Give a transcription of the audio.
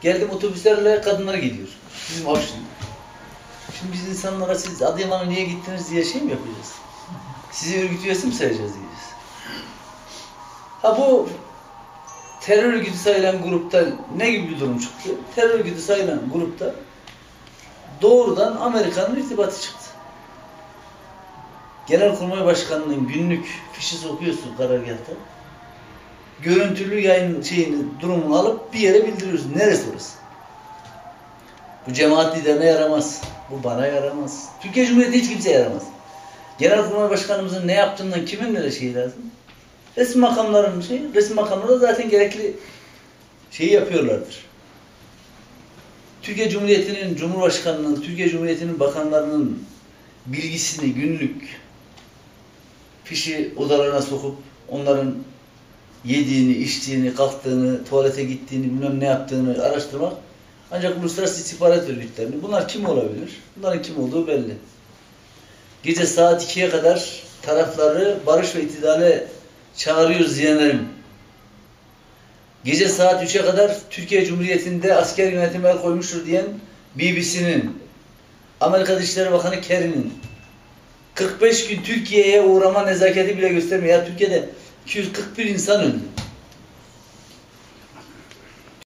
Geldim otobüslerle kadınlar gidiyor. Bizim Avşin. Şimdi biz insanlara siz Adıyaman'a niye gittiniz diye şey mi yapacağız? Sizi örgüt üyesi mi sayacağız diyeceğiz. Ha bu terör örgütü sayılan grupta ne gibi bir durum çıktı? Terör örgütü sayılan grupta doğrudan Amerika'nın irtibatı çıktı. Genelkurmay Başkanı'nın günlük fişi sokuyorsun karargahta. Görüntülü yayın şeyini, durumunu alıp bir yere bildiriyorsun. Neresi orası? Bu cemaat liderine yaramaz. Bu bana yaramaz. Türkiye Cumhuriyeti hiç kimseye yaramaz. Genelkurmay Başkanımızın ne yaptığından kimin ne şeyi lazım? Resim makamlarının şey, resim makamları zaten gerekli şeyi yapıyorlardır. Türkiye Cumhuriyeti'nin Cumhurbaşkanı'nın, Türkiye Cumhuriyeti'nin bakanlarının bilgisini günlük fişi odalarına sokup onların yediğini, içtiğini, kalktığını, tuvalete gittiğini, bilmem ne yaptığını araştırmak ancak uluslararası istihbarat örgütlerini. Bunlar kim olabilir? Bunların kim olduğu belli. Gece saat 2'ye kadar tarafları barış ve itidale çağırıyoruz diyenlerin gece saat 3'e kadar Türkiye Cumhuriyeti'nde asker yönetime el koymuştur diyen BBC'nin Amerika Dışişleri Bakanı Kerry'nin 45 gün Türkiye'ye uğrama nezaketi bile göstermiyor. Ya Türkiye'de 241 insan öldü.